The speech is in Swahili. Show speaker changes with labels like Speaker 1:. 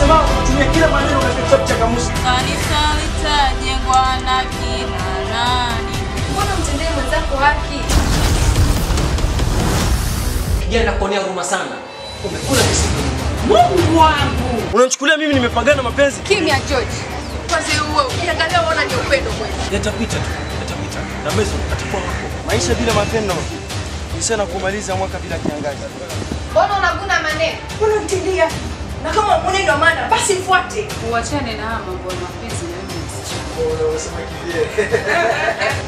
Speaker 1: Sema tumia kila maneno katika kitabu cha kamusi.
Speaker 2: Kanisa litajengwa na kina nani?
Speaker 3: Mbona mtendee mwenzako haki?
Speaker 4: Kijana nakuonea huruma sana. Umekula. Mungu wangu.
Speaker 1: Unanichukulia mimi nimepagana mapenzi? Kimya
Speaker 3: George. Kwanza ukiangalia unaona ni upendo kweli.
Speaker 4: Yatapita tu, yatapita. Na mezo atakuwa wako.
Speaker 1: Maisha bila mapendo. Nisana kumaliza mwaka bila kiangazi.
Speaker 3: Mbona unaguna maneno? Na kama mwone ndo maana basi mfuate.
Speaker 2: Uachane na mambo ya mapenzi na mimi.
Speaker 1: Oh, kivile.